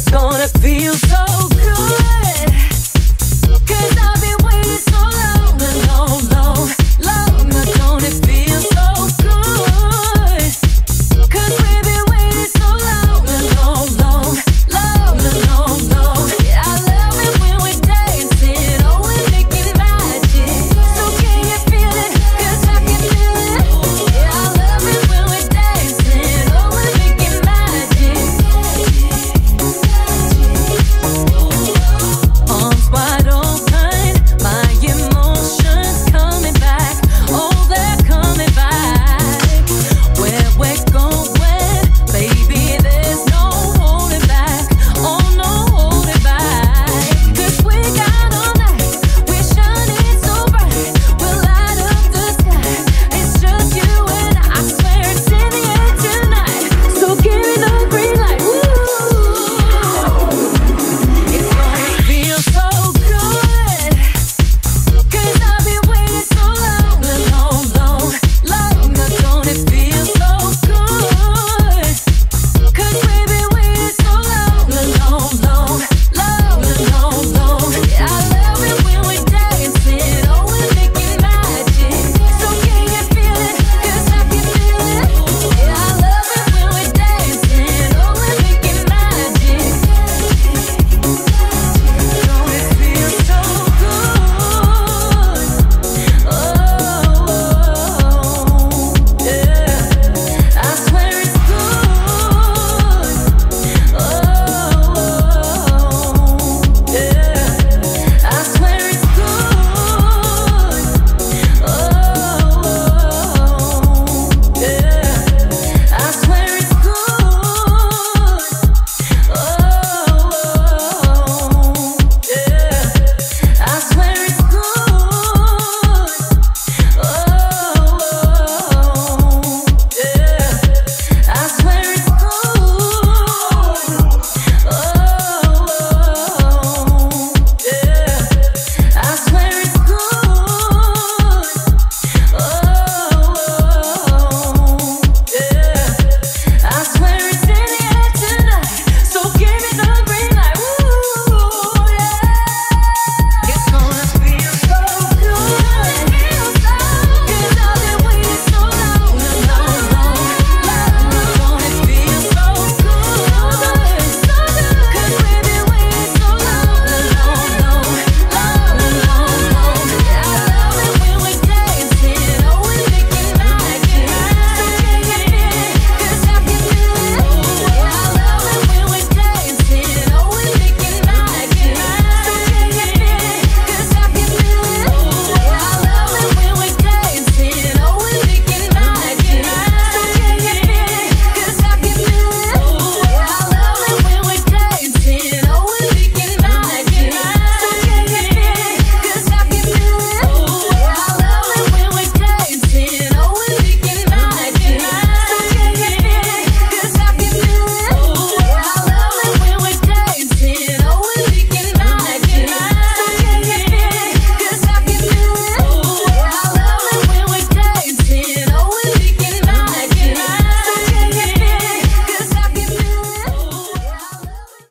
It's gonna feel so good.